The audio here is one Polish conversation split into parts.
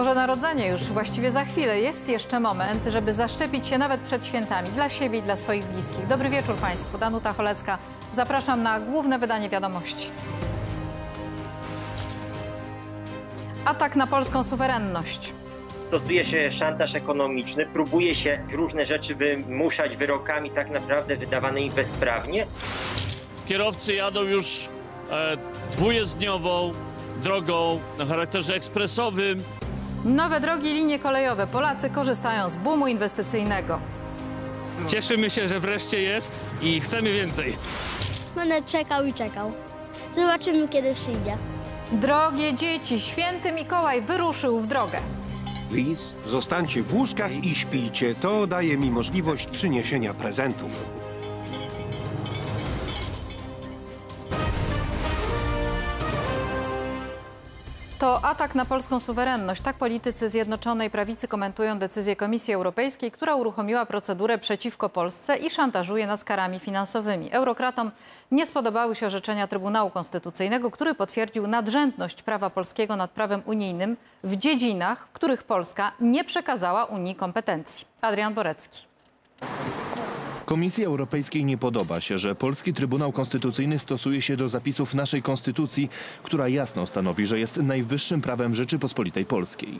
Boże Narodzenie już właściwie za chwilę. Jest jeszcze moment, żeby zaszczepić się nawet przed świętami dla siebie i dla swoich bliskich. Dobry wieczór Państwu. Danuta Cholecka. Zapraszam na główne wydanie wiadomości. Atak na polską suwerenność. stosuje się szantaż ekonomiczny, próbuje się różne rzeczy wymuszać wyrokami tak naprawdę wydawanymi bezprawnie. Kierowcy jadą już e, dwujezdniową drogą na charakterze ekspresowym. Nowe drogi i linie kolejowe. Polacy korzystają z boomu inwestycyjnego. Cieszymy się, że wreszcie jest i chcemy więcej. Będę czekał i czekał. Zobaczymy, kiedy przyjdzie. Drogie dzieci, święty Mikołaj wyruszył w drogę. Zostańcie w łóżkach i śpijcie. To daje mi możliwość przyniesienia prezentów. To atak na polską suwerenność. Tak politycy Zjednoczonej Prawicy komentują decyzję Komisji Europejskiej, która uruchomiła procedurę przeciwko Polsce i szantażuje nas karami finansowymi. Eurokratom nie spodobały się orzeczenia Trybunału Konstytucyjnego, który potwierdził nadrzędność prawa polskiego nad prawem unijnym w dziedzinach, w których Polska nie przekazała Unii kompetencji. Adrian Borecki. Komisji Europejskiej nie podoba się, że polski Trybunał Konstytucyjny stosuje się do zapisów naszej konstytucji, która jasno stanowi, że jest najwyższym prawem Rzeczypospolitej Polskiej.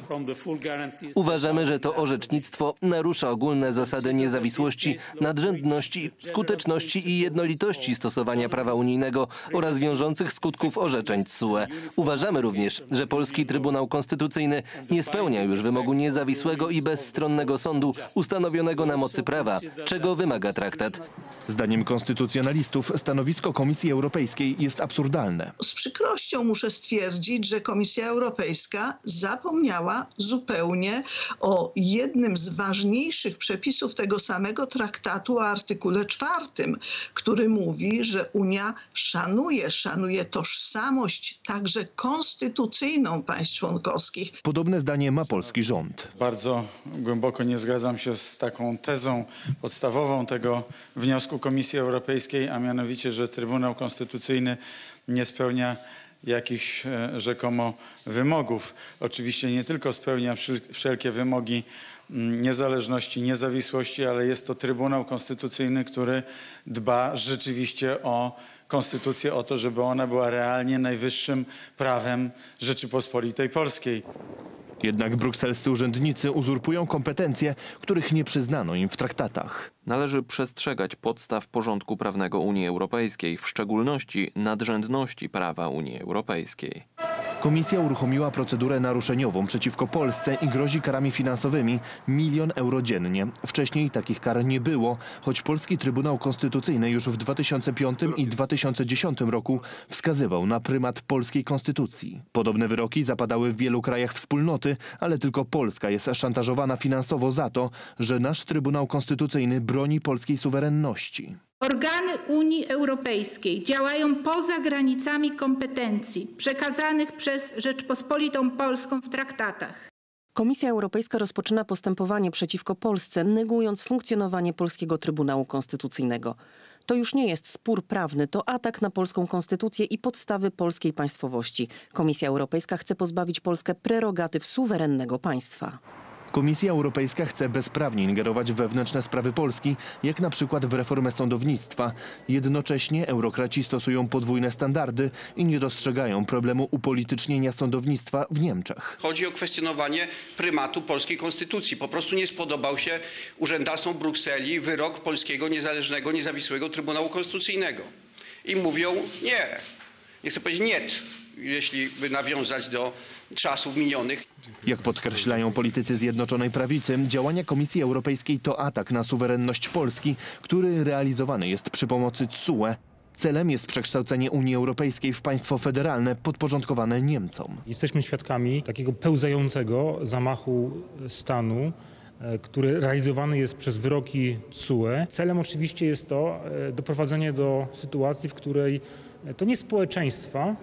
Uważamy, że to orzecznictwo narusza ogólne zasady niezawisłości, nadrzędności, skuteczności i jednolitości stosowania prawa unijnego oraz wiążących skutków orzeczeń TSUE. Uważamy również, że polski Trybunał Konstytucyjny nie spełnia już wymogu niezawisłego i bezstronnego sądu ustanowionego na mocy prawa, czego wymaga traktat. Zdaniem konstytucjonalistów stanowisko Komisji Europejskiej jest absurdalne. Z przykrością muszę stwierdzić, że Komisja Europejska zapomniała zupełnie o jednym z ważniejszych przepisów tego samego traktatu, o artykule czwartym, który mówi, że Unia szanuje, szanuje tożsamość także konstytucyjną państw członkowskich. Podobne zdanie ma polski rząd. Bardzo głęboko nie zgadzam się z taką tezą podstawową tego wniosku Komisji Europejskiej, a mianowicie, że Trybunał Konstytucyjny nie spełnia jakichś e, rzekomo wymogów. Oczywiście nie tylko spełnia wszel- wszelkie wymogi mm, niezależności, niezawisłości, ale jest to Trybunał Konstytucyjny, który dba rzeczywiście o konstytucję, o to, żeby ona była realnie najwyższym prawem Rzeczypospolitej Polskiej. Jednak brukselscy urzędnicy uzurpują kompetencje, których nie przyznano im w traktatach. Należy przestrzegać podstaw porządku prawnego Unii Europejskiej, w szczególności nadrzędności prawa Unii Europejskiej. Komisja uruchomiła procedurę naruszeniową przeciwko Polsce i grozi karami finansowymi milion euro dziennie. Wcześniej takich kar nie było, choć polski Trybunał Konstytucyjny już w 2005 i 2010 roku wskazywał na prymat polskiej konstytucji. Podobne wyroki zapadały w wielu krajach wspólnoty, ale tylko Polska jest szantażowana finansowo za to, że nasz Trybunał Konstytucyjny broni polskiej suwerenności. Organy Unii Europejskiej działają poza granicami kompetencji przekazanych przez Rzeczpospolitą Polską w traktatach. Komisja Europejska rozpoczyna postępowanie przeciwko Polsce, negując funkcjonowanie polskiego Trybunału Konstytucyjnego. To już nie jest spór prawny, to atak na polską konstytucję i podstawy polskiej państwowości. Komisja Europejska chce pozbawić Polskę prerogatyw suwerennego państwa. Komisja Europejska chce bezprawnie ingerować w wewnętrzne sprawy Polski, jak na przykład w reformę sądownictwa. Jednocześnie eurokraci stosują podwójne standardy i nie dostrzegają problemu upolitycznienia sądownictwa w Niemczech. Chodzi o kwestionowanie prymatu polskiej konstytucji. Po prostu nie spodobał się urzędacom Brukseli wyrok polskiego niezależnego, niezawisłego Trybunału Konstytucyjnego. I mówią nie. Nie chcę powiedzieć nie, jeśli by nawiązać do czasów minionych. Jak podkreślają politycy Zjednoczonej Prawicy, działania Komisji Europejskiej to atak na suwerenność Polski, który realizowany jest przy pomocy TSUE. Celem jest przekształcenie Unii Europejskiej w państwo federalne podporządkowane Niemcom. Jesteśmy świadkami takiego pełzającego zamachu stanu, e, który realizowany jest przez wyroki TSUE. Celem oczywiście jest to e, doprowadzenie do sytuacji, w której e, to nie społeczeństwa,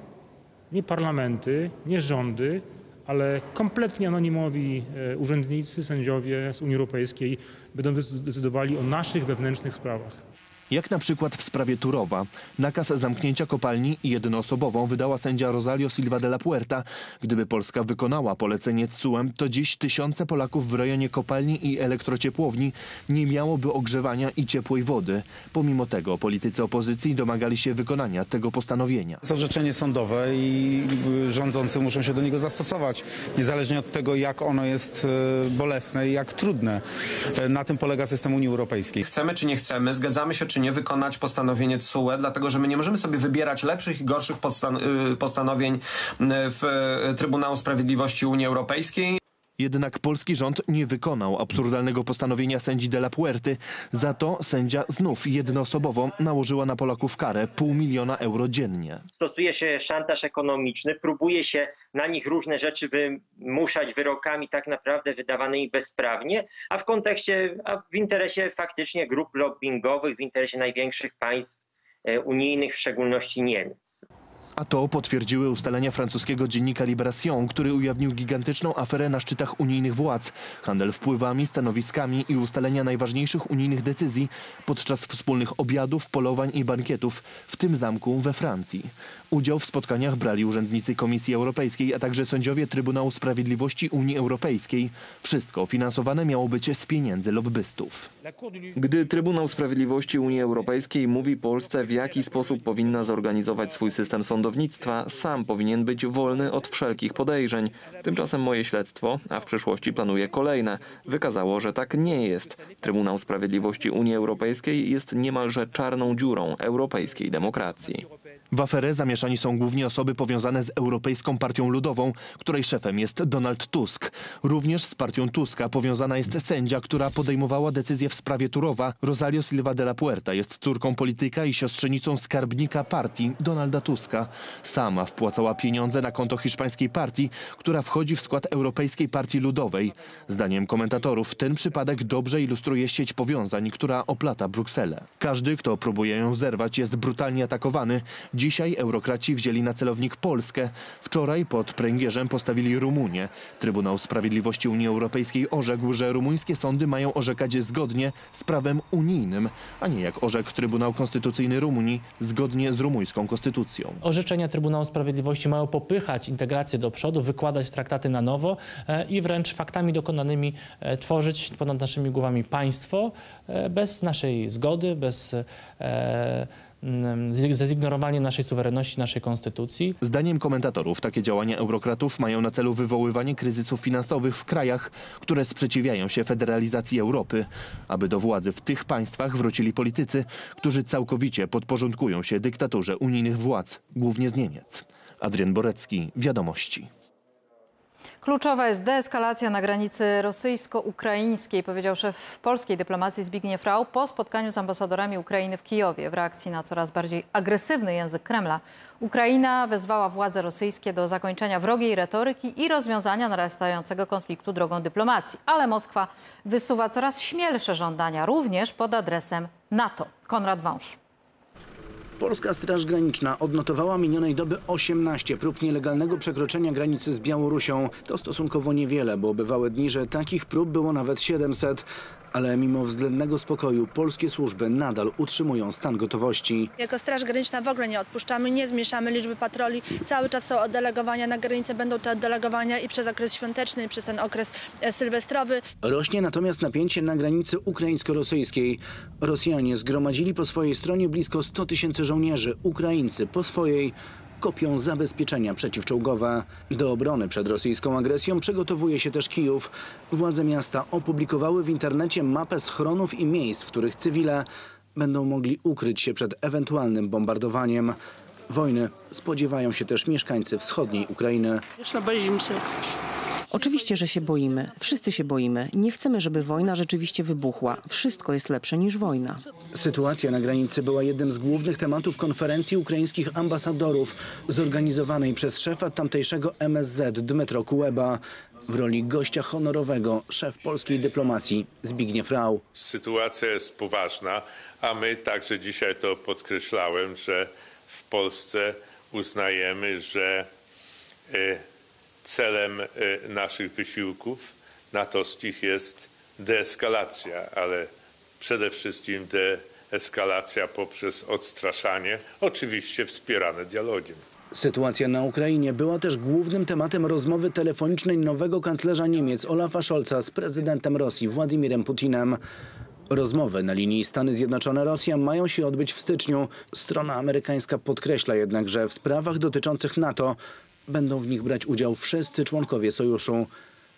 nie parlamenty, nie rządy, ale kompletnie anonimowi e, urzędnicy, sędziowie z Unii Europejskiej będą decydowali o naszych wewnętrznych sprawach. Jak na przykład w sprawie Turowa. Nakaz zamknięcia kopalni jednoosobową wydała sędzia Rosario Silva de la Puerta. Gdyby Polska wykonała polecenie TSUE, to dziś tysiące Polaków w rejonie kopalni i elektrociepłowni nie miałoby ogrzewania i ciepłej wody. Pomimo tego politycy opozycji domagali się wykonania tego postanowienia. jest orzeczenie sądowe i rządzący muszą się do niego zastosować, niezależnie od tego, jak ono jest y, bolesne i jak trudne. Y, Na tym polega system Unii Europejskiej. Chcemy czy nie chcemy, zgadzamy się czy nie wykonać postanowienie TSUE, dlatego że my nie możemy sobie wybierać lepszych i gorszych podstan- y, postanowień y, w y, Trybunału Sprawiedliwości Unii Europejskiej. Jednak polski rząd nie wykonał absurdalnego postanowienia sędzi de la Puerty. Za to sędzia znów jednoosobowo nałożyła na Polaków karę pół miliona euro dziennie. Stosuje się szantaż ekonomiczny, próbuje się na nich różne rzeczy wymuszać wyrokami tak naprawdę wydawanymi bezprawnie, a w kontekście, a w interesie faktycznie grup lobbyingowych, w interesie największych państw e, unijnych, w szczególności Niemiec. A to potwierdziły ustalenia francuskiego dziennika Libération, który ujawnił gigantyczną aferę na szczytach unijnych władz. Handel wpływami, stanowiskami i ustalenia najważniejszych unijnych decyzji podczas wspólnych obiadów, polowań i bankietów, w tym zamku we Francji. Udział w spotkaniach brali urzędnicy Komisji Europejskiej, a także sędziowie Trybunału Sprawiedliwości Unii Europejskiej. Wszystko finansowane miało być z pieniędzy lobbystów. Gdy Trybunał Sprawiedliwości Unii Europejskiej mówi Polsce, w jaki sposób powinna zorganizować swój system sądownictwa, sam powinien być wolny od wszelkich podejrzeń. Tymczasem moje śledztwo, a w przyszłości planuję kolejne, wykazało, że tak nie jest. Trybunał Sprawiedliwości Unii Europejskiej jest niemalże czarną dziurą europejskiej demokracji. W aferę zamieszani są głównie osoby powiązane z Europejską Partią Ludową, której szefem jest Donald Tusk. Również z partią Tuska powiązana jest sędzia, która podejmowała decyzję w sprawie Turowa. Rosario Silva de la Puerta jest córką polityka i siostrzenicą skarbnika partii Donalda Tuska. Sama wpłacała pieniądze na konto hiszpańskiej partii, która wchodzi w skład Europejskiej Partii Ludowej. Zdaniem komentatorów ten przypadek dobrze ilustruje sieć powiązań, która oplata Brukselę. Każdy, kto próbuje ją zerwać jest brutalnie atakowany. Dzisiaj eurokraci wzięli na celownik Polskę. Wczoraj pod pręgierzem postawili Rumunię. Trybunał Sprawiedliwości Unii Europejskiej orzekł, że rumuńskie sądy mają orzekać zgodnie z prawem unijnym, a nie jak orzekł Trybunał Konstytucyjny Rumunii zgodnie z rumuńską konstytucją. Orzeczenia Trybunału Sprawiedliwości mają popychać integrację do przodu, wykładać traktaty na nowo e, i wręcz faktami dokonanymi e, tworzyć ponad naszymi głowami państwo e, bez naszej zgody, bez ze zignorowaniem naszej suwerenności, naszej konstytucji. Zdaniem komentatorów takie działania eurokratów mają na celu wywoływanie kryzysów finansowych w krajach, które sprzeciwiają się federalizacji Europy, aby do władzy w tych państwach wrócili politycy, którzy całkowicie podporządkują się dyktaturze unijnych władz, głównie z Niemiec. Adrian Borecki, Wiadomości. Kluczowa jest deeskalacja na granicy rosyjsko-ukraińskiej, powiedział szef polskiej dyplomacji Zbigniew Rau po spotkaniu z ambasadorami Ukrainy w Kijowie. W reakcji na coraz bardziej agresywny język Kremla, Ukraina wezwała władze rosyjskie do zakończenia wrogiej retoryki i rozwiązania narastającego konfliktu drogą dyplomacji. Ale Moskwa wysuwa coraz śmielsze żądania, również pod adresem NATO. Konrad Wąż. Polska Straż Graniczna odnotowała minionej doby 18 prób nielegalnego przekroczenia granicy z Białorusią. To stosunkowo niewiele, bo bywały dni, że takich prób było nawet 700. Ale mimo względnego spokoju polskie służby nadal utrzymują stan gotowości. Jako Straż Graniczna w ogóle nie odpuszczamy, nie zmniejszamy liczby patroli. Cały czas są oddelegowania na granicę, będą te oddelegowania i przez okres świąteczny, i przez ten okres e, sylwestrowy. Rośnie natomiast napięcie na granicy ukraińsko-rosyjskiej. Rosjanie zgromadzili po swojej stronie blisko 100 tysięcy żołnierzy. Ukraińcy po swojej kopią zabezpieczenia przeciwczołgowe. Do obrony przed rosyjską agresją przygotowuje się też Kijów. Władze miasta opublikowały w internecie mapę schronów i miejsc, w których cywile będą mogli ukryć się przed ewentualnym bombardowaniem. Wojny spodziewają się też mieszkańcy wschodniej Ukrainy. Oczywiście, że się boimy. Wszyscy się boimy. Nie chcemy, żeby wojna rzeczywiście wybuchła. Wszystko jest lepsze niż wojna. Sytuacja na granicy była jednym z głównych tematów konferencji ukraińskich ambasadorów zorganizowanej przez szefa tamtejszego MSZ Dmytro Kuleba. W roli gościa honorowego szef polskiej dyplomacji Zbigniew Rau. Sytuacja jest poważna, a my także dzisiaj to podkreślałem, że w Polsce uznajemy, że e, celem e, naszych wysiłków natowskich jest deeskalacja, ale przede wszystkim eskalacja poprzez odstraszanie, oczywiście wspierane dialogiem. Sytuacja na Ukrainie była też głównym tematem rozmowy telefonicznej nowego kanclerza Niemiec Olafa Scholza z prezydentem Rosji Władimirem Putinem. Rozmowy na linii Stany Zjednoczone-Rosja mają się odbyć w styczniu. Strona amerykańska podkreśla jednak, że w sprawach dotyczących NATO będą w nich brać udział wszyscy członkowie sojuszu.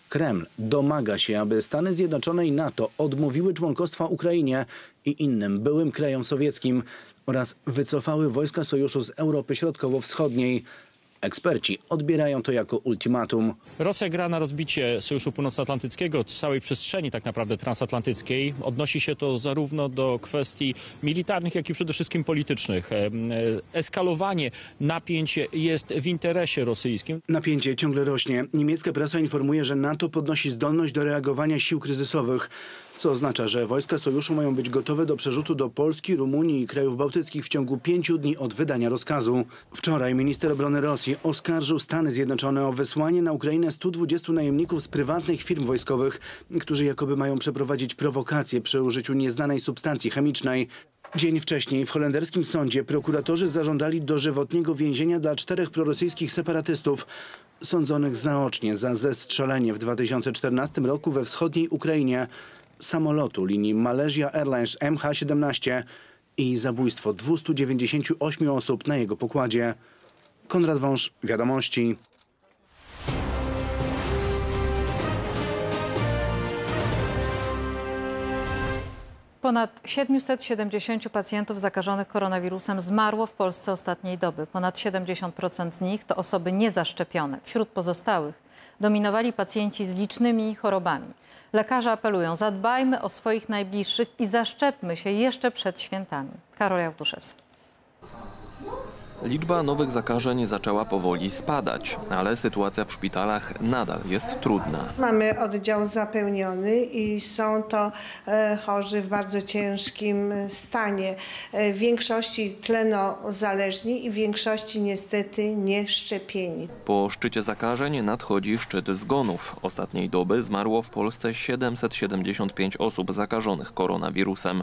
Kreml domaga się, aby Stany Zjednoczone i NATO odmówiły członkostwa Ukrainie i innym byłym krajom sowieckim oraz wycofały wojska sojuszu z Europy Środkowo-Wschodniej. Eksperci odbierają to jako ultimatum. Rosja gra na rozbicie Sojuszu Północnoatlantyckiego, całej przestrzeni tak naprawdę transatlantyckiej. Odnosi się to zarówno do kwestii militarnych, jak i przede wszystkim politycznych. E, Eskalowanie napięć jest w interesie rosyjskim. Napięcie ciągle rośnie. Niemiecka prasa informuje, że NATO podnosi zdolność do reagowania sił kryzysowych, co oznacza, że wojska sojuszu mają być gotowe do przerzutu do Polski, Rumunii i krajów bałtyckich w ciągu pięciu dni od wydania rozkazu. Wczoraj minister obrony Rosji oskarżył Stany Zjednoczone o wysłanie na Ukrainę 120 najemników z prywatnych firm wojskowych, którzy jakoby mają przeprowadzić prowokacje przy użyciu nieznanej substancji chemicznej. Dzień wcześniej w holenderskim sądzie prokuratorzy zażądali dożywotniego więzienia dla czterech prorosyjskich separatystów sądzonych zaocznie za zestrzelenie w 2014 roku we wschodniej Ukrainie samolotu linii Malaysia Airlines MH17 i zabójstwo 298 osób na jego pokładzie. Konrad Wąż, Wiadomości. Ponad 770 pacjentów zakażonych koronawirusem zmarło w Polsce ostatniej doby. Ponad 70% z nich to osoby niezaszczepione. Wśród pozostałych dominowali pacjenci z licznymi chorobami. Lekarze apelują, zadbajmy o swoich najbliższych i zaszczepmy się jeszcze przed świętami. Karol Jałtuszewski. Liczba nowych zakażeń zaczęła powoli spadać, ale sytuacja w szpitalach nadal jest trudna. Mamy oddział zapełniony i są to e, chorzy w bardzo ciężkim stanie. E, W większości tlenozależni i w większości niestety nieszczepieni. Po szczycie zakażeń nadchodzi szczyt zgonów. Ostatniej doby zmarło w Polsce 775 osób zakażonych koronawirusem.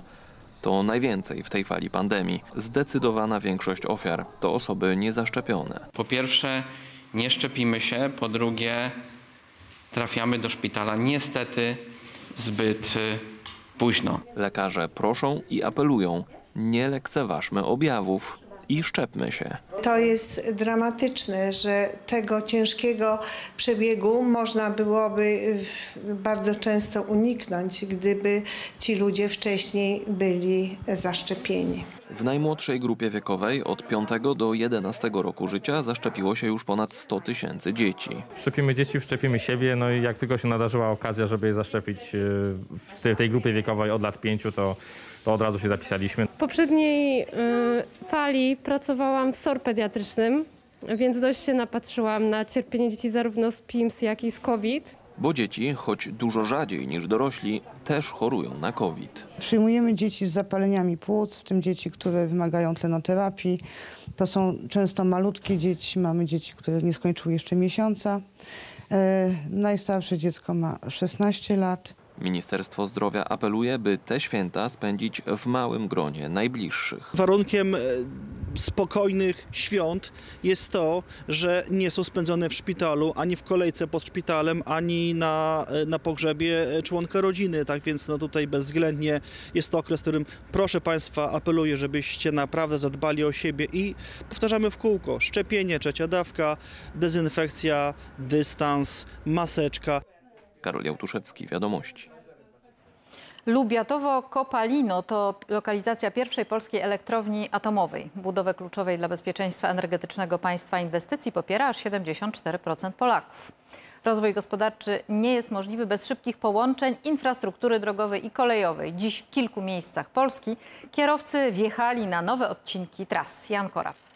To najwięcej w tej fali pandemii. Zdecydowana większość ofiar to osoby niezaszczepione. Po pierwsze, nie szczepimy się, po drugie, trafiamy do szpitala niestety zbyt y, późno. Lekarze proszą i apelują: nie lekceważmy objawów i szczepmy się. To jest dramatyczne, że tego ciężkiego przebiegu można byłoby y, bardzo często uniknąć, gdyby ci ludzie wcześniej byli zaszczepieni. W najmłodszej grupie wiekowej od 5 do 11 roku życia zaszczepiło się już ponad 100 tysięcy dzieci. Szczepimy dzieci, szczepimy siebie, no i jak tylko się nadarzyła okazja, żeby je zaszczepić y, w tej, tej grupie wiekowej od lat pięciu, to, to od razu się zapisaliśmy. W poprzedniej y, fali pracowałam w SOR pediatrycznym, więc dość się napatrzyłam na cierpienie dzieci zarówno z PIMS, jak i z COVID. Bo dzieci, choć dużo rzadziej niż dorośli, też chorują na COVID. Przyjmujemy dzieci z zapaleniami płuc, w tym dzieci, które wymagają tlenoterapii. To są często malutkie dzieci, mamy dzieci, które nie skończyły jeszcze miesiąca. E, najstarsze dziecko ma 16 lat. Ministerstwo Zdrowia apeluje, by te święta spędzić w małym gronie najbliższych. Warunkiem e, spokojnych świąt jest to, że nie są spędzone w szpitalu, ani w kolejce pod szpitalem, ani na, e, na pogrzebie członka rodziny. Tak więc no tutaj bezwzględnie jest to okres, w którym proszę Państwa apeluję, żebyście naprawdę zadbali o siebie i powtarzamy w kółko. Szczepienie, trzecia dawka, dezynfekcja, dystans, maseczka. Karol Jałtuszewski, Wiadomości. Lubiatowo-Kopalino to lokalizacja pierwszej polskiej elektrowni atomowej. Budowę kluczowej dla bezpieczeństwa energetycznego państwa inwestycji popiera aż 74% Polaków. Rozwój gospodarczy nie jest możliwy bez szybkich połączeń, infrastruktury drogowej i kolejowej. Dziś w kilku miejscach Polski kierowcy wjechali na nowe odcinki tras. Jan Korab.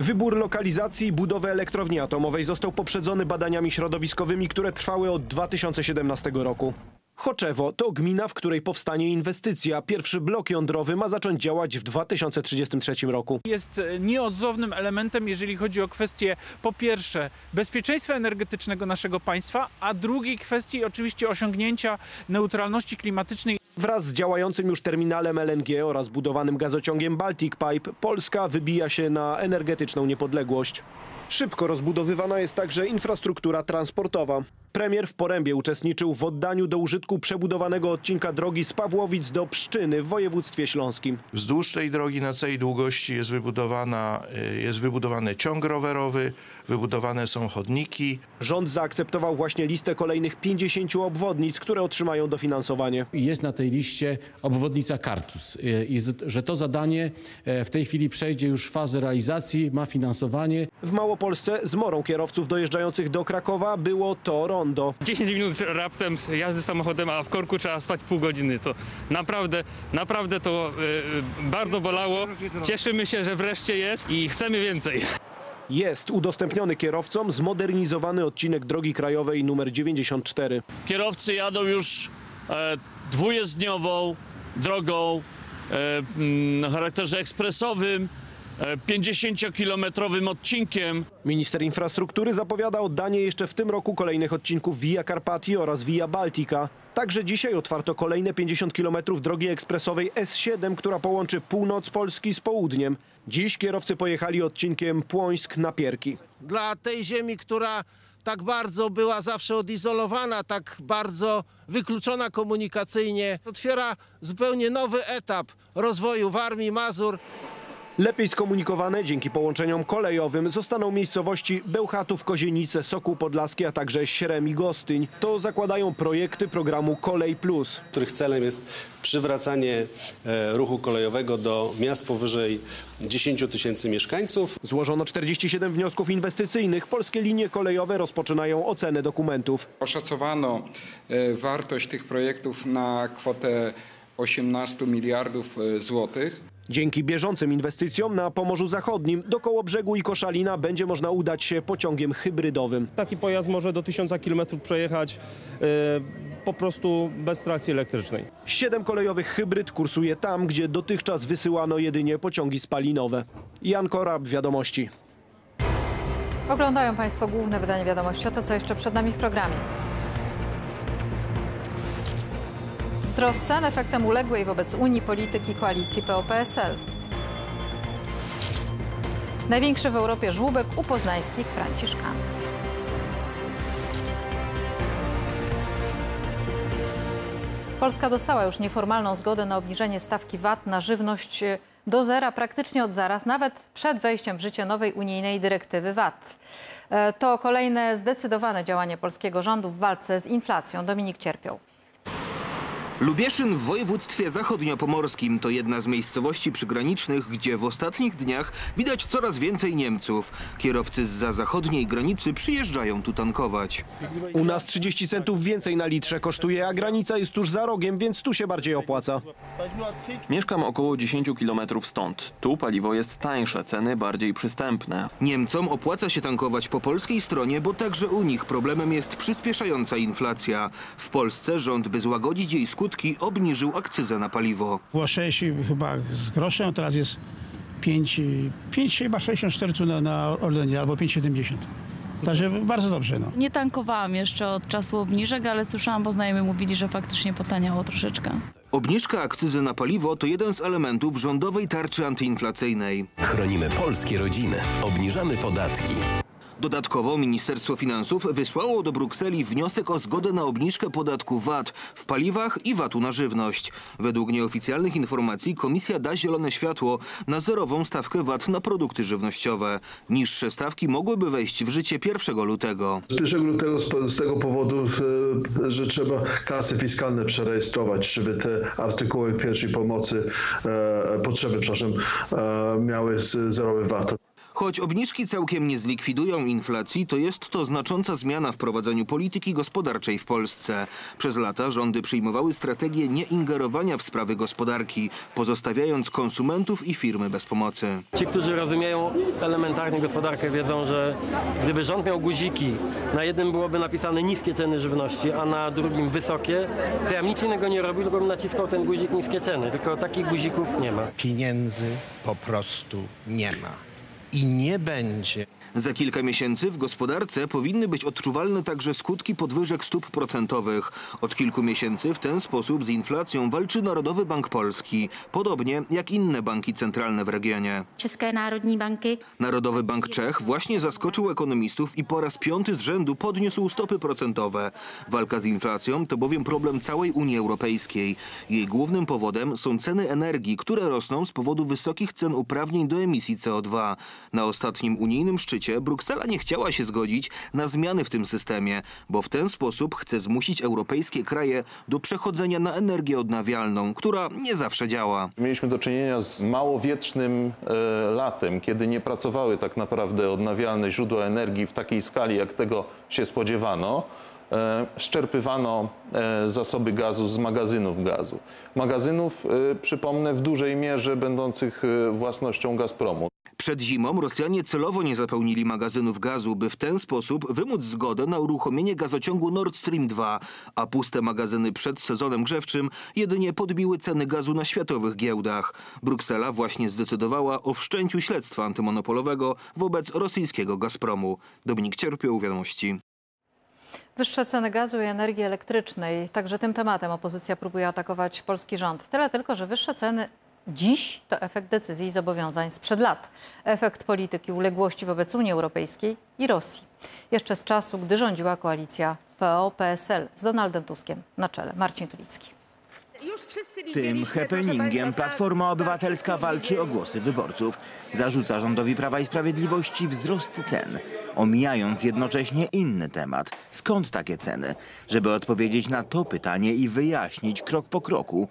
Wybór lokalizacji i budowy elektrowni atomowej został poprzedzony badaniami środowiskowymi, które trwały od 2017 roku. Choczewo to gmina, w której powstanie inwestycja. Pierwszy blok jądrowy ma zacząć działać w 2033 roku. Jest e, nieodzownym elementem, jeżeli chodzi o kwestię po pierwsze bezpieczeństwa energetycznego naszego państwa, a drugiej kwestii oczywiście osiągnięcia neutralności klimatycznej. Wraz z działającym już terminalem LNG oraz budowanym gazociągiem Baltic Pipe Polska wybija się na energetyczną niepodległość. Szybko rozbudowywana jest także infrastruktura transportowa. Premier w Porębie uczestniczył w oddaniu do użytku przebudowanego odcinka drogi z Pawłowic do Pszczyny w województwie śląskim. Wzdłuż tej drogi na całej długości jest, wybudowana, y, jest wybudowany ciąg rowerowy, wybudowane są chodniki. Rząd zaakceptował właśnie listę kolejnych 50 obwodnic, które otrzymają dofinansowanie. Jest na tej liście obwodnica Kartus y, i że to zadanie e, w tej chwili przejdzie już w fazę realizacji, ma finansowanie. W Małopolsce zmorą kierowców dojeżdżających do Krakowa było to rondo. 10 minut raptem jazdy samochodem, a w korku trzeba stać pół godziny. To naprawdę, naprawdę to y, bardzo bolało. Cieszymy się, że wreszcie jest i chcemy więcej. Jest udostępniony kierowcom zmodernizowany odcinek drogi krajowej nr 94. Kierowcy jadą już e, dwujezdniową drogą e, o charakterze ekspresowym, e, 50-kilometrowym odcinkiem. Minister infrastruktury zapowiada oddanie jeszcze w tym roku kolejnych odcinków Via Carpati oraz Via Baltica. Także dzisiaj otwarto kolejne 50 km drogi ekspresowej S7, która połączy północ Polski z południem. Dziś kierowcy pojechali odcinkiem Płońsk-Napierki. dla tej ziemi, która tak bardzo była zawsze odizolowana, tak bardzo wykluczona komunikacyjnie, otwiera zupełnie nowy etap rozwoju Warmii, Mazur. Lepiej skomunikowane dzięki połączeniom kolejowym zostaną miejscowości Bełchatów, Kozienice, Sokół Podlaski, a także Śrem i Gostyń. To zakładają projekty programu Kolej Plus. których celem jest przywracanie e, ruchu kolejowego do miast powyżej 10 tysięcy mieszkańców. Złożono 47 wniosków inwestycyjnych. Polskie linie kolejowe rozpoczynają ocenę dokumentów. Oszacowano e, wartość tych projektów na kwotę 18 miliardów e, złotych. Dzięki bieżącym inwestycjom na Pomorzu Zachodnim do Kołobrzegu i Koszalina będzie można udać się pociągiem hybrydowym. Taki pojazd może do 1000 km przejechać e, po prostu bez trakcji elektrycznej. Siedem kolejowych hybryd kursuje tam, gdzie dotychczas wysyłano jedynie pociągi spalinowe. Jan Korab, Wiadomości. Oglądają Państwo główne wydanie wiadomości o to, co jeszcze przed nami w programie. Wzrost cen efektem uległej wobec Unii polityki koalicji PO-PSL. Największy w Europie żłóbek u poznańskich franciszkanów. Polska dostała już nieformalną zgodę na obniżenie stawki VAT na żywność e, do zera praktycznie od zaraz, nawet przed wejściem w życie nowej unijnej dyrektywy VAT. E, To kolejne zdecydowane działanie polskiego rządu w walce z inflacją. Dominik Cierpiał. Lubieszyn w województwie zachodniopomorskim to jedna z miejscowości przygranicznych, gdzie w ostatnich dniach widać coraz więcej Niemców. Kierowcy z zachodniej granicy przyjeżdżają tu tankować. U nas 30 centów więcej na litrze kosztuje, a granica jest tuż za rogiem, więc tu się bardziej opłaca. Mieszkam około 10 km stąd. Tu paliwo jest tańsze, ceny bardziej przystępne. Niemcom opłaca się tankować po polskiej stronie, bo także u nich problemem jest przyspieszająca inflacja. W Polsce rząd, by złagodzić jej skutki, obniżył akcyzę na paliwo. Było 6 chyba z groszem, teraz jest 5, 5 chyba 64 tu na, na Orlenie, albo 5,70. Także bardzo dobrze. No. Nie tankowałam jeszcze od czasu obniżek, ale słyszałam, bo znajomi mówili, że faktycznie potaniało troszeczkę. Obniżka akcyzy na paliwo to jeden z elementów rządowej tarczy antyinflacyjnej. Chronimy polskie rodziny. Obniżamy podatki. Dodatkowo Ministerstwo Finansów wysłało do Brukseli wniosek o zgodę na obniżkę podatku VAT w paliwach i VAT-u na żywność. Według nieoficjalnych informacji komisja da zielone światło na zerową stawkę VAT na produkty żywnościowe. Niższe stawki mogłyby wejść w życie 1 lutego. Z 1 lutego z, tego powodu, e, że trzeba kasy fiskalne przerejestrować, żeby te artykuły pierwszej pomocy, e, potrzeby, przepraszam, e, miały zerowy VAT. Choć obniżki całkiem nie zlikwidują inflacji, to jest to znacząca zmiana w prowadzeniu polityki gospodarczej w Polsce. Przez lata rządy przyjmowały strategię nieingerowania w sprawy gospodarki, pozostawiając konsumentów i firmy bez pomocy. Ci, którzy rozumieją elementarnie gospodarkę, wiedzą, że gdyby rząd miał guziki, na jednym byłoby napisane niskie ceny żywności, a na drugim wysokie, to ja nic innego nie robił, tylko bym naciskał ten guzik niskie ceny. Tylko takich guzików nie ma. Pieniędzy po prostu nie ma. I nie będzie. Za kilka miesięcy w gospodarce powinny być odczuwalne także skutki podwyżek stóp procentowych. Od kilku miesięcy w ten sposób z inflacją walczy Narodowy Bank Polski, podobnie jak inne banki centralne w regionie. České národní banky. Narodowy Bank Czech właśnie zaskoczył ekonomistów i po raz piąty z rzędu podniósł stopy procentowe. Walka z inflacją to bowiem problem całej Unii Europejskiej. Jej głównym powodem są ceny energii, które rosną z powodu wysokich cen uprawnień do emisji CO2. Na ostatnim unijnym szczycie Bruksela nie chciała się zgodzić na zmiany w tym systemie, bo w ten sposób chce zmusić europejskie kraje do przechodzenia na energię odnawialną, która nie zawsze działa. Mieliśmy do czynienia z małowiecznym e, latem, kiedy nie pracowały tak naprawdę odnawialne źródła energii w takiej skali, jak tego się spodziewano. E, Szczerpywano e, zasoby gazu z magazynów gazu. Magazynów, e, przypomnę, w dużej mierze będących własnością Gazpromu. Przed zimą Rosjanie celowo nie zapełnili magazynów gazu, by w ten sposób wymóc zgodę na uruchomienie gazociągu Nord Stream 2, a puste magazyny przed sezonem grzewczym jedynie podbiły ceny gazu na światowych giełdach. Bruksela właśnie zdecydowała o wszczęciu śledztwa antymonopolowego wobec rosyjskiego Gazpromu. Dominik Cierpioł, Wiadomości. Wyższe ceny gazu i energii elektrycznej. Także tym tematem opozycja próbuje atakować polski rząd. Tyle tylko, że wyższe ceny dziś to efekt decyzji i zobowiązań sprzed lat. Efekt polityki uległości wobec Unii Europejskiej i Rosji. Jeszcze z czasu, gdy rządziła koalicja PO-PSL z Donaldem Tuskiem na czele. Marcin Tulicki. Tym happeningiem Platforma Obywatelska walczy o głosy wyborców. Zarzuca rządowi Prawa i Sprawiedliwości wzrost cen, omijając jednocześnie inny temat. Skąd takie ceny? Żeby odpowiedzieć na to pytanie i wyjaśnić krok po kroku,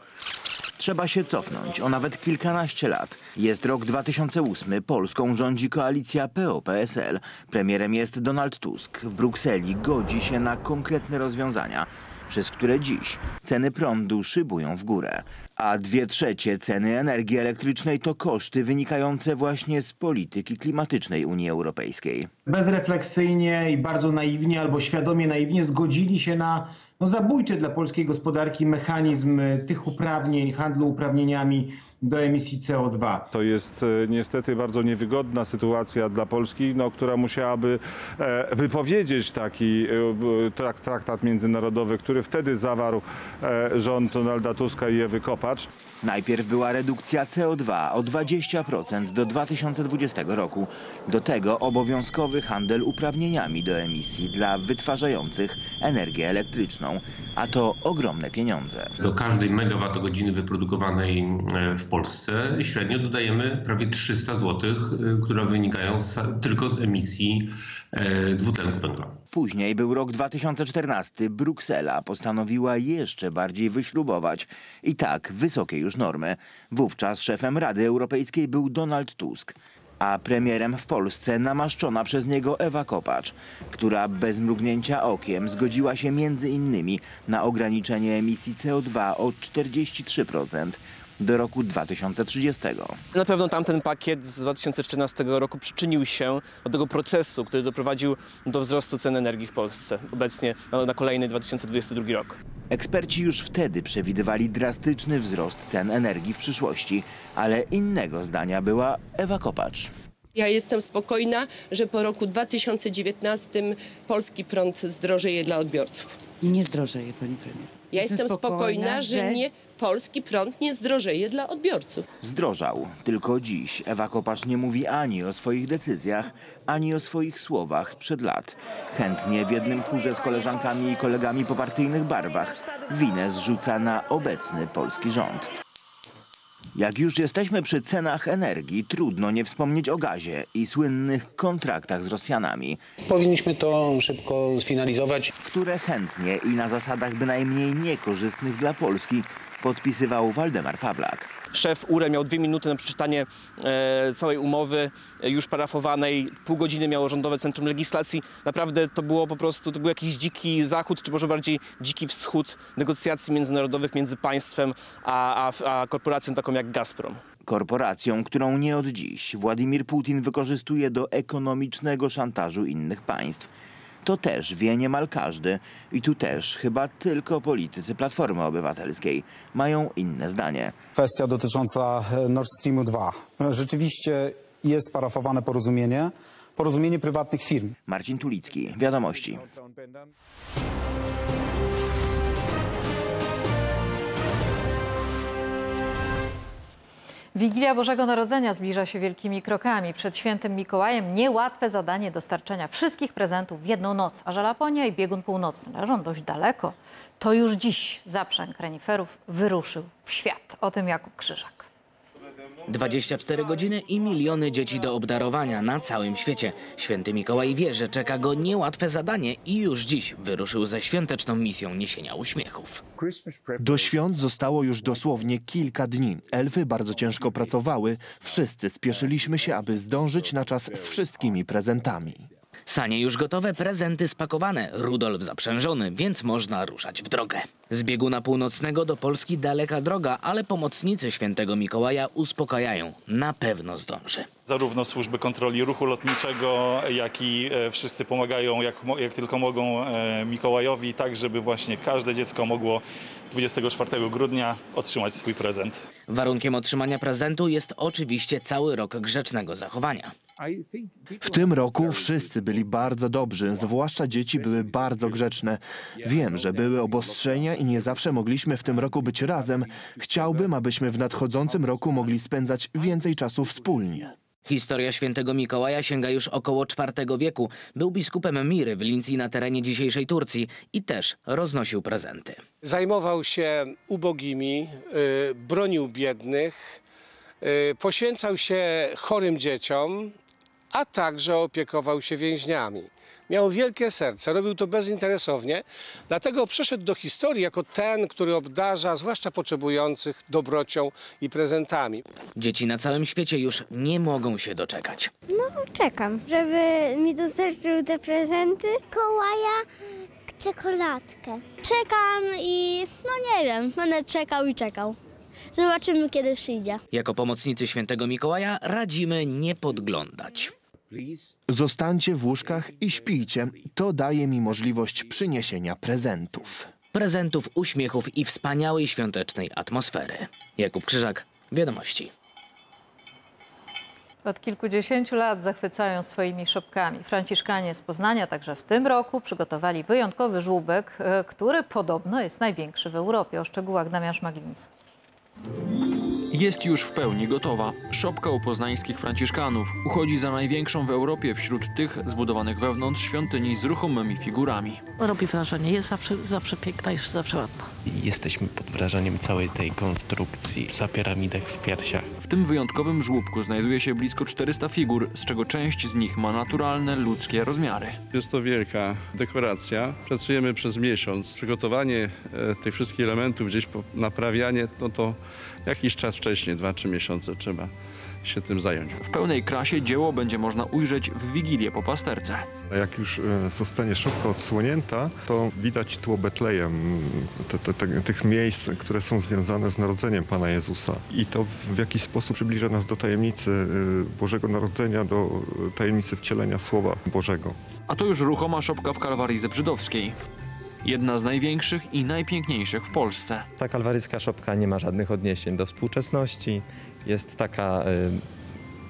trzeba się cofnąć o nawet kilkanaście lat. Jest rok 2008, Polską rządzi koalicja PO-PSL. Premierem jest Donald Tusk. W Brukseli godzi się na konkretne rozwiązania przez które dziś ceny prądu szybują w górę. A dwie trzecie ceny energii elektrycznej to koszty wynikające właśnie z polityki klimatycznej Unii Europejskiej. bezrefleksyjnie i bardzo naiwnie albo świadomie naiwnie zgodzili się na no, zabójczy dla polskiej gospodarki mechanizm y, tych uprawnień, handlu uprawnieniami do emisji CO2. To jest e, niestety bardzo niewygodna sytuacja dla Polski, no, która musiałaby e, wypowiedzieć taki e, traktat międzynarodowy, który wtedy zawarł rząd Donalda Tuska i Ewy Kopacz. Najpierw była redukcja CO2 o 20% do 2020 roku. Do tego obowiązkowy handel uprawnieniami do emisji dla wytwarzających energię elektryczną, a to ogromne pieniądze. Do każdej megawattogodziny wyprodukowanej w Polsce średnio dodajemy prawie 300 zł, e, które wynikają z, tylko z emisji e, dwutlenku węgla. Później był rok 2014. Bruksela postanowiła jeszcze bardziej wyśrubować i tak wysokie już normy. Wówczas szefem Rady Europejskiej był Donald Tusk. A premierem w Polsce namaszczona przez niego Ewa Kopacz, która bez mrugnięcia okiem zgodziła się między innymi na ograniczenie emisji CO2 o 43% do roku 2030. Na pewno tamten pakiet z 2014 roku przyczynił się do tego procesu, który doprowadził do wzrostu cen energii w Polsce obecnie na, kolejny 2022 rok. Eksperci już wtedy przewidywali drastyczny wzrost cen energii w przyszłości, ale innego zdania była Ewa Kopacz. Ja jestem spokojna, że po roku 2019 polski prąd zdrożeje dla odbiorców. Nie zdrożeje, pani premier. Ja jestem, spokojna, że, że- nie, polski prąd nie zdrożeje dla odbiorców. Zdrożał. Tylko dziś Ewa Kopacz nie mówi ani o swoich decyzjach, ani o swoich słowach sprzed lat. Chętnie w jednym chórze z koleżankami i kolegami po partyjnych barwach winę zrzuca na obecny polski rząd. Jak już jesteśmy przy cenach energii, trudno nie wspomnieć o gazie i słynnych kontraktach z Rosjanami. Powinniśmy to szybko sfinalizować. Które chętnie i na zasadach bynajmniej niekorzystnych dla Polski podpisywał Waldemar Pawlak. Szef URE miał dwie minuty na przeczytanie e, całej umowy e, już parafowanej. Pół godziny miało Rządowe Centrum Legislacji. Naprawdę to było po prostu, to był jakiś dziki zachód, czy może bardziej dziki wschód negocjacji międzynarodowych między państwem a, a, a korporacją taką jak Gazprom. Korporacją, którą nie od dziś Władimir Putin wykorzystuje do ekonomicznego szantażu innych państw. To też wie niemal każdy i tu też chyba tylko politycy Platformy Obywatelskiej mają inne zdanie. Kwestia dotycząca e, Nord Streamu 2. Rzeczywiście jest parafowane porozumienie porozumienie prywatnych firm. Marcin Tulicki, Wiadomości. Wigilia Bożego Narodzenia zbliża się wielkimi krokami. Przed świętym Mikołajem niełatwe zadanie dostarczenia wszystkich prezentów w jedną noc, a że Laponia i biegun północny leżą dość daleko, to już dziś zaprzęg reniferów wyruszył w świat. O tym Jakub Krzyżak. 24 godziny i miliony dzieci do obdarowania na całym świecie. Święty Mikołaj wie, że czeka go niełatwe zadanie i już dziś wyruszył ze świąteczną misją niesienia uśmiechów. Do świąt zostało już dosłownie kilka dni. Elfy bardzo ciężko pracowały. Wszyscy spieszyliśmy się, aby zdążyć na czas z wszystkimi prezentami. Sanie już gotowe, prezenty spakowane, Rudolf zaprzężony, więc można ruszać w drogę. Z bieguna północnego do Polski daleka droga, ale pomocnicy świętego Mikołaja uspokajają. Na pewno zdąży. Zarówno służby kontroli ruchu lotniczego, jak i e, wszyscy pomagają jak, jak tylko mogą e, Mikołajowi, tak żeby właśnie każde dziecko mogło 24 grudnia otrzymać swój prezent. Warunkiem otrzymania prezentu jest oczywiście cały rok grzecznego zachowania. W tym roku wszyscy byli bardzo dobrzy, zwłaszcza dzieci były bardzo grzeczne. Wiem, że były obostrzenia i nie zawsze mogliśmy w tym roku być razem. Chciałbym, abyśmy w nadchodzącym roku mogli spędzać więcej czasu wspólnie. Historia świętego Mikołaja sięga już około IV wieku. Był biskupem Miry w Lincji na terenie dzisiejszej Turcji i też roznosił prezenty. Zajmował się ubogimi, y, bronił biednych, y, poświęcał się chorym dzieciom, a także opiekował się więźniami. Miał wielkie serce, robił to bezinteresownie, dlatego przeszedł do historii jako ten, który obdarza zwłaszcza potrzebujących dobrocią i prezentami. Dzieci na całym świecie już nie mogą się doczekać. No, czekam, żeby mi dostarczył te prezenty. Kołaja, czekoladkę. Czekam i no nie wiem, będę czekał i czekał. Zobaczymy kiedy przyjdzie. Jako pomocnicy świętego Mikołaja radzimy nie podglądać. Zostańcie w łóżkach i śpijcie. To daje mi możliwość przyniesienia prezentów. Prezentów, uśmiechów i wspaniałej świątecznej atmosfery. Jakub Krzyżak, Wiadomości. Od kilkudziesięciu lat zachwycają swoimi szopkami. Franciszkanie z Poznania także w tym roku przygotowali wyjątkowy żłóbek, e, który podobno jest największy w Europie. O szczegółach Damian Szmagliński. Jest już w pełni gotowa. Szopka u poznańskich franciszkanów uchodzi za największą w Europie wśród tych zbudowanych wewnątrz świątyni z ruchomymi figurami. Robi wrażenie, jest zawsze, zawsze piękna, jest zawsze ładna. Jesteśmy pod wrażeniem całej tej konstrukcji. Zapiera mi dech w piersiach. W tym wyjątkowym żłóbku znajduje się blisko 400 figur, z czego część z nich ma naturalne, ludzkie rozmiary. Jest to wielka dekoracja. Pracujemy przez miesiąc. Przygotowanie e, tych wszystkich elementów, gdzieś po- naprawianie, no to jakiś czas wcześniej, 2-3 miesiące trzeba się tym zająć. W pełnej krasie dzieło będzie można ujrzeć w Wigilię po pasterce. A Jak już e, zostanie szopka odsłonięta, to widać tło Betlejem, te, te, te, tych miejsc, które są związane z narodzeniem Pana Jezusa. I to w jakiś sposób przybliża nas do tajemnicy e, Bożego Narodzenia, do e, tajemnicy wcielenia Słowa Bożego. A to już ruchoma szopka w Kalwarii Zebrzydowskiej. Jedna z największych i najpiękniejszych w Polsce. Ta kalwaryjska szopka nie ma żadnych odniesień do współczesności. Jest taka, y,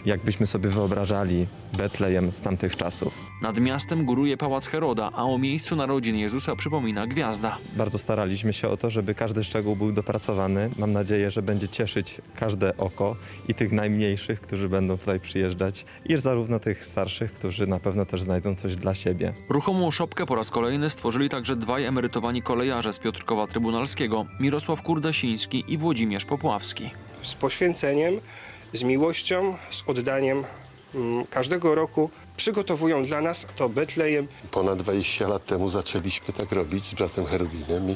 jakbyśmy sobie wyobrażali Betlejem z tamtych czasów. Nad miastem góruje pałac Heroda, a o miejscu narodzin Jezusa przypomina gwiazda. Bardzo staraliśmy się o to, żeby każdy szczegół był dopracowany. Mam nadzieję, że będzie cieszyć każde oko i tych najmniejszych, którzy będą tutaj przyjeżdżać, i zarówno tych starszych, którzy na pewno też znajdą coś dla siebie. Ruchomą szopkę po raz kolejny stworzyli także dwaj emerytowani kolejarze z Piotrkowa Trybunalskiego, Mirosław Kurdasiński i Włodzimierz Popławski. z poświęceniem, z miłością, z oddaniem. mm, Każdego roku przygotowują dla nas to Betlejem. Ponad 20 lat temu zaczęliśmy tak robić z bratem Cherubinem i,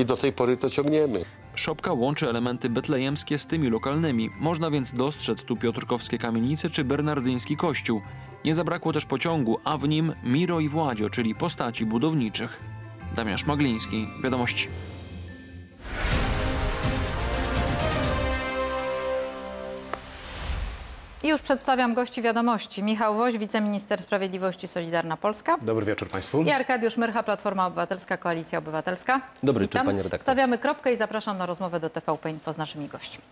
i do tej pory to ciągniemy. Szopka łączy elementy betlejemskie z tymi lokalnymi. Można więc dostrzec tu piotrkowskie kamienice czy bernardyński kościół. Nie zabrakło też pociągu, a w nim Miro i Władzio, czyli postaci budowniczych. Damian Szmagliński, Wiadomości. I już przedstawiam gości wiadomości. Michał Woś, wiceminister sprawiedliwości Solidarna Polska. Dobry wieczór Państwu. I Arkadiusz Myrcha, Platforma Obywatelska, Koalicja Obywatelska. Dobry wieczór, panie redaktor. Stawiamy kropkę i zapraszam na rozmowę do TVP Info z naszymi gośćmi.